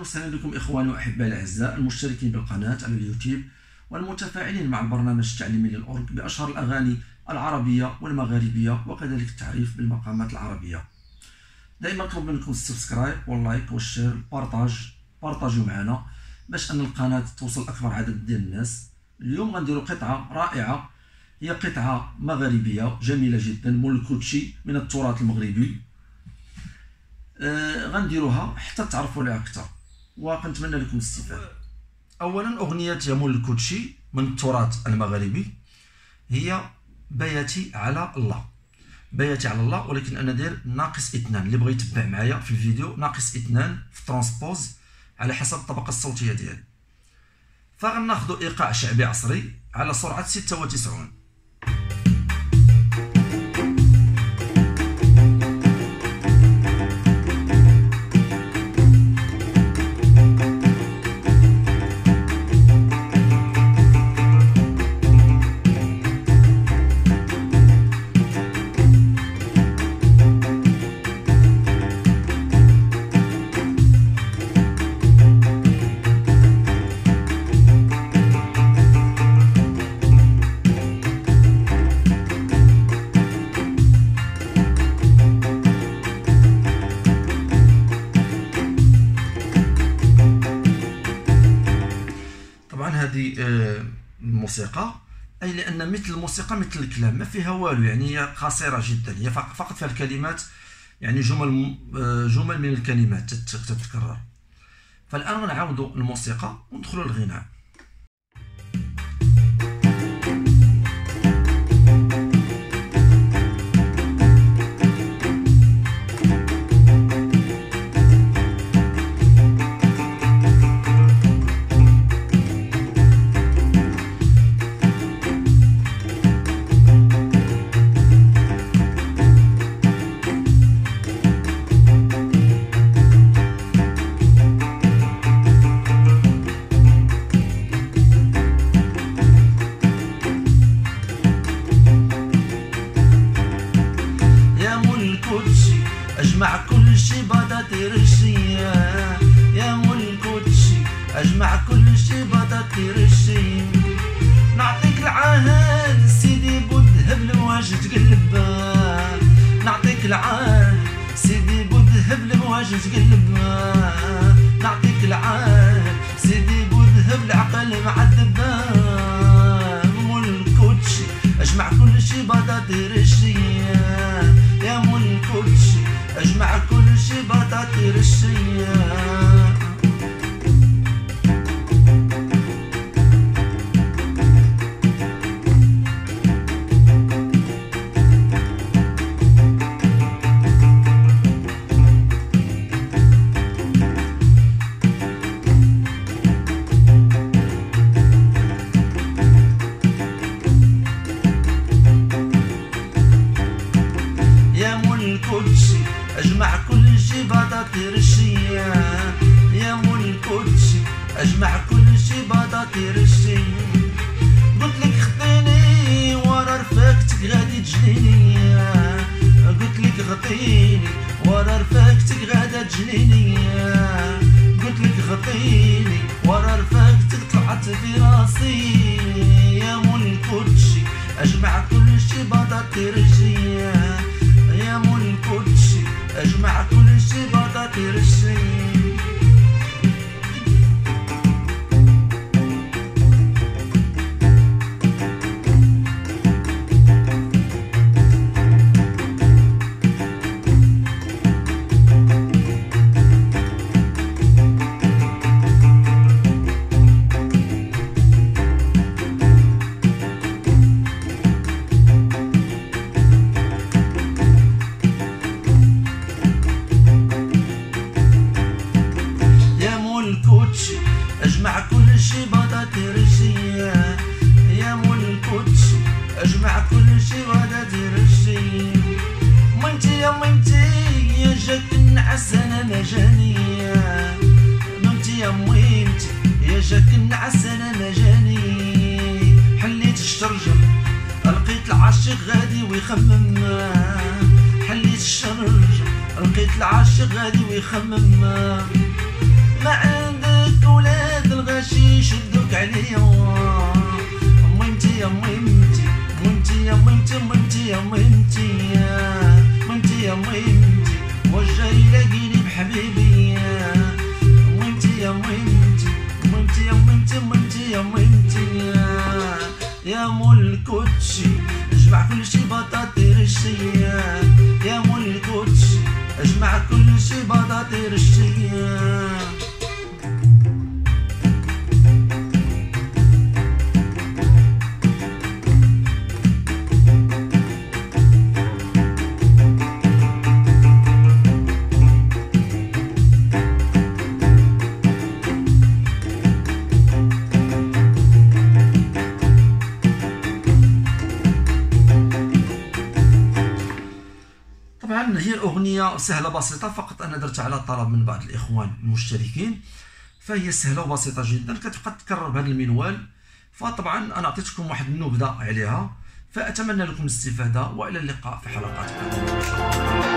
وسهلا بكم إخواني وأحبائي الأعزاء المشتركين بالقناة على اليوتيوب والمتفاعلين مع البرنامج التعليمي للأورغ بأشهر الأغاني العربية والمغاربية وكذلك التعريف بالمقامات العربية. دائما نطلب منكم السبسكرايب واللايك والشير والبارطاج بارطاجيو معنا باش أن القناة توصل أكبر عدد ديال الناس. اليوم غنديروا قطعة رائعة هي قطعة مغاربية جميلة جدا مول الكوتشي من التراث المغربي. آه غنديروها حتى تعرفوا عليها أكثر. وكنتمنى لكم الاستفاده اولا أغنية مول الكوتشي من التراث المغربي. هي بياتي على لا. بياتي على لا ولكن أنا داير ناقص إثنان. اللي بغى يتبع معايا في الفيديو ناقص إثنان في transpose على حسب الطبقة الصوتية ديالي. فغناخذ إيقاع شعبي عصري على سرعة 96 هذه آه، الموسيقى. أي لأن مثل الموسيقى مثل الكلام ما فيها والو يعني هي قصيرة جدا. هي فقط فيها الكلمات يعني جمل آه، جمل من الكلمات تتكرر. فالآن غنعاودوا الموسيقى وندخلوا للغناء. أجمع كل شي بدا ترشيا يا ملك وتشي أجمع كل شي بدا ترشي نعطيك العهد سيدي بذهب لواجه تقلب نعطيك العهد سيدي بذهب لواجه تقلب cheia رشية يا مول الكوتشي أجمع كل شي رشية قلت لك خطيني ورا رفاقتك غادي تجنيني. قلت لك غطيني ورا رفاقتك غادا تجنيني. قلت لك غطيني ورا رفاقتك طلعت في راسي. يا مول الكوتشي أجمع كل شي بطاطي رشية أنا مجانية ميمتي يا ميمتي يا جاك النعس أنا مجاني حليت الشرجم لقيت العاشق غادي ويخمم. حليت الشرجم لقيت العاشق غادي ويخمم. ما اجمع كل شي بطاطير الشيام هي الأغنية سهلة بسيطة فقط أنا درتها على طلب من بعض الإخوان المشتركين. فهي سهلة وبسيطة جدا كتبقى تكرر بهذا المنوال. فطبعا أنا أعطيتكم واحد النبذة عليها. فأتمنى لكم الاستفادة وإلى اللقاء في حلقات قادمة